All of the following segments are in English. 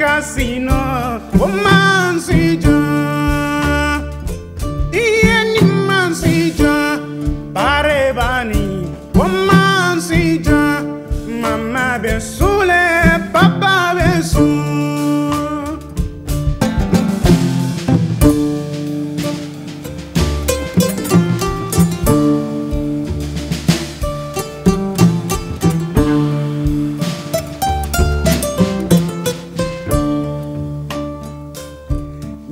casino. O mansija ieni mansija parebani o mansija mama besu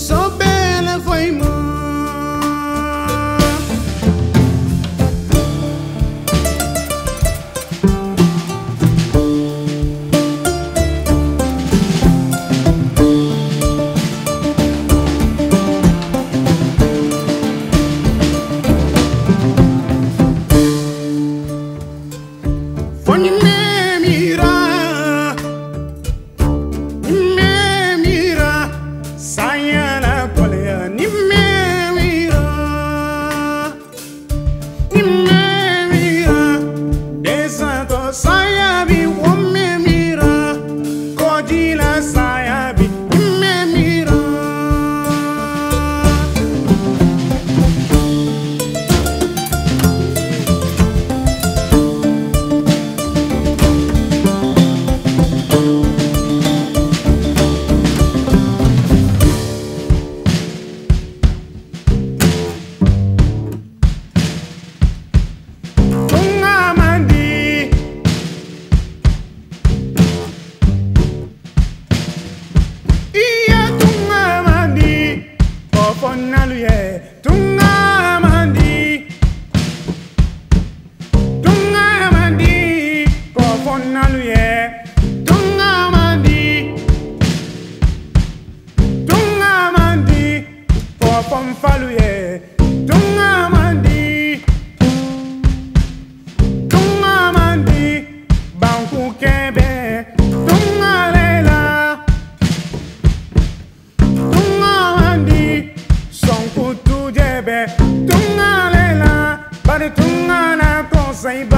It's. tunga mandi tunga mandi ပဲတုံးငါလဲလားဘာလို့တုံးငါနာကောဆိုင်ပါ